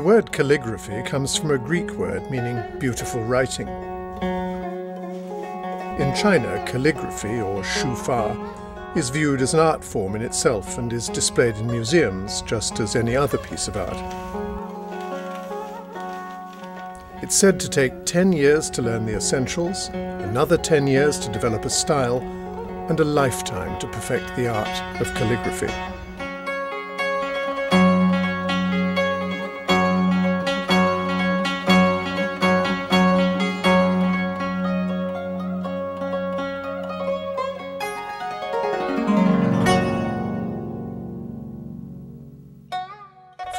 word calligraphy comes from a Greek word meaning beautiful writing. In China, calligraphy, or shufa, is viewed as an art form in itself and is displayed in museums just as any other piece of art. It's said to take 10 years to learn the essentials, another 10 years to develop a style, and a lifetime to perfect the art of calligraphy.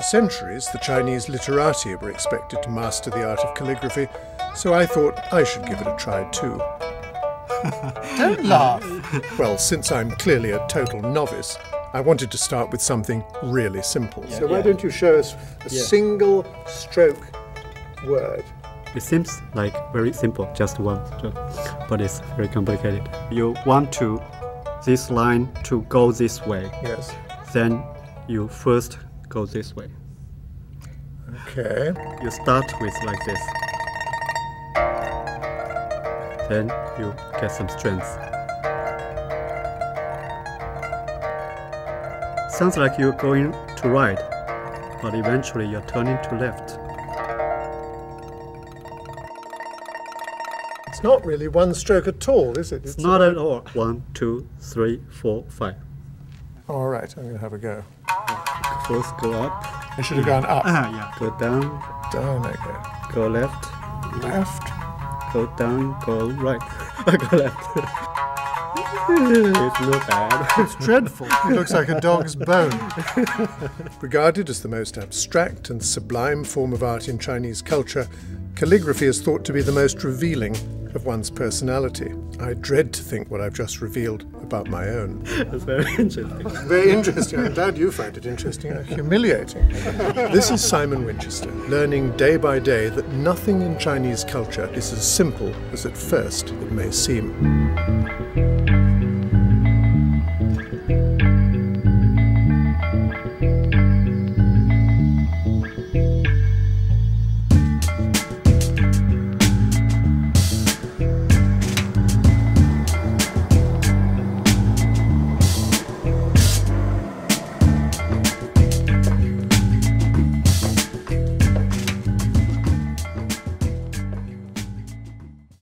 For centuries, the Chinese literati were expected to master the art of calligraphy, so I thought I should give it a try too. Don't laugh. Well, since I'm clearly a total novice, I wanted to start with something really simple. so why yeah. don't you show us a Yeah. single stroke word? It seems like very simple, just one stroke, but it's very complicated. You want to this line to go this way, Yes. then you first go this way. Okay. You start with like this. Then you get some strength. Sounds like you're going to right, but eventually you're turning to left. It's not really one stroke at all, is it? It's not at all. One, two, three, four, five. All right, I'm going to have a go. First go up, I should have gone up. ah, yeah. go down, Down I go. go left, Left. go down, go right, go left. it's not bad. It's dreadful. It looks like a dog's bone. Regarded as the most abstract and sublime form of art in Chinese culture, calligraphy is thought to be the most revealing of one's personality. I dread to think what I've just revealed about my own. It's very interesting. Very interesting. I'm glad you find it interesting. Humiliating. This is Simon Winchester, learning day by day that nothing in Chinese culture is as simple as at first it may seem.